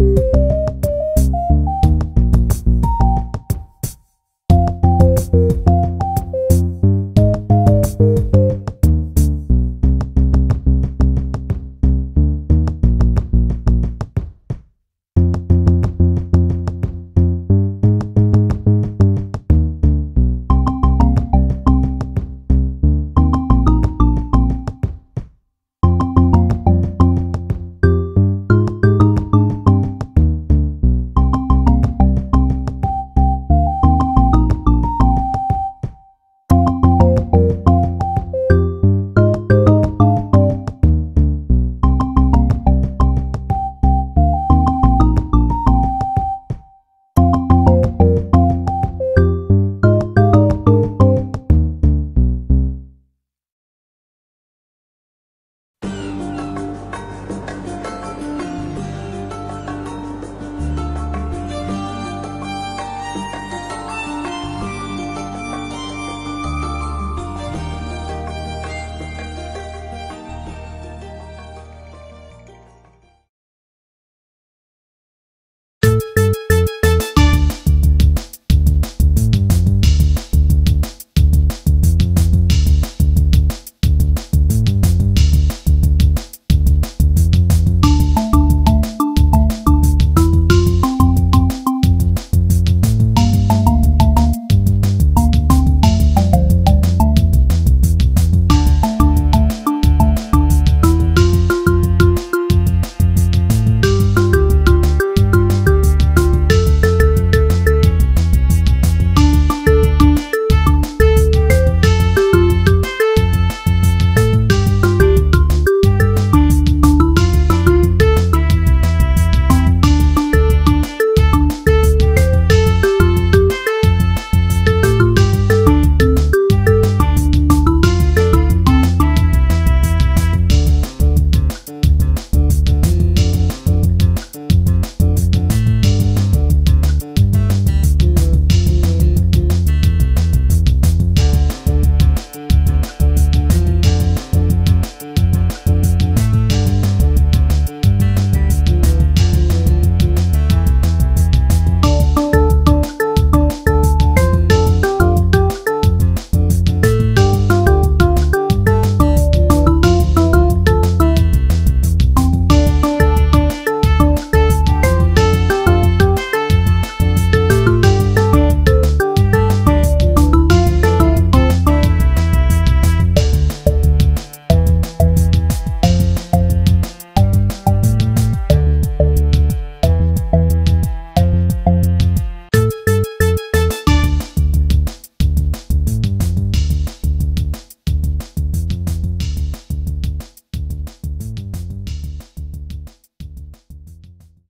you